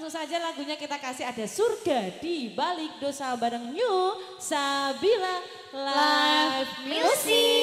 Langsung saja lagunya kita kasih ada surga di balik dosa bareng New Sabila Live Music.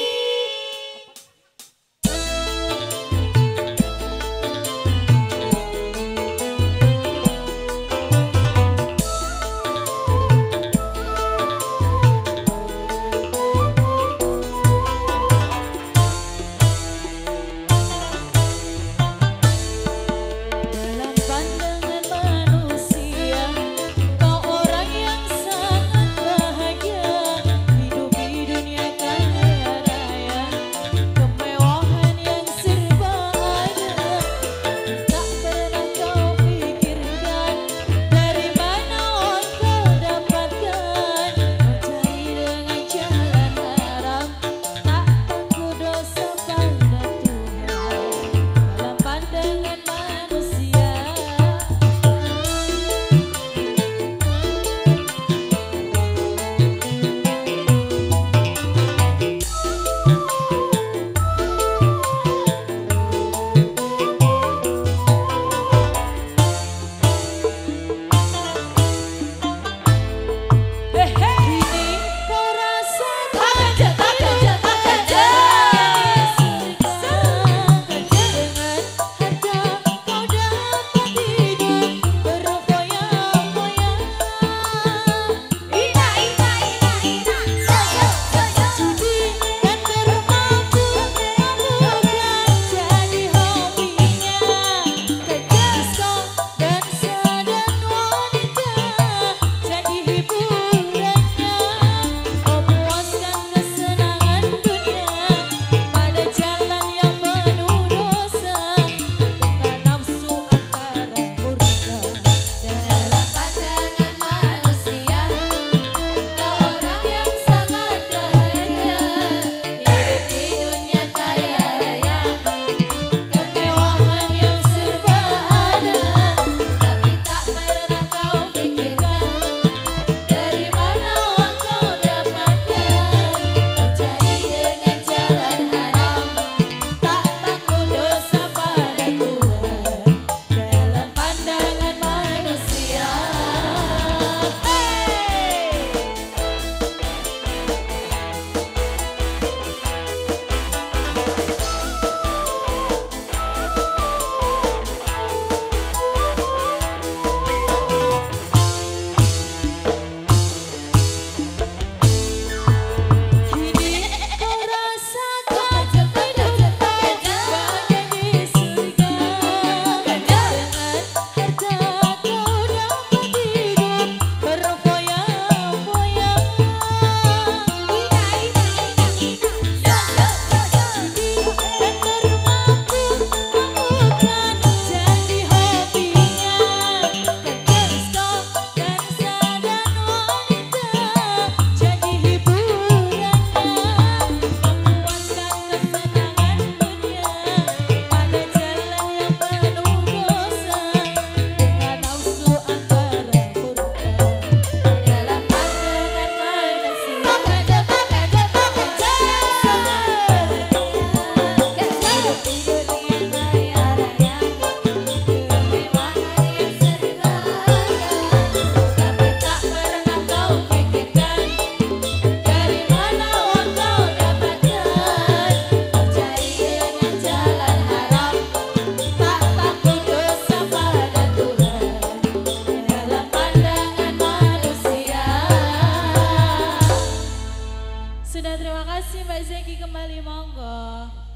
Kasih Mbak Zeki kembali monggo.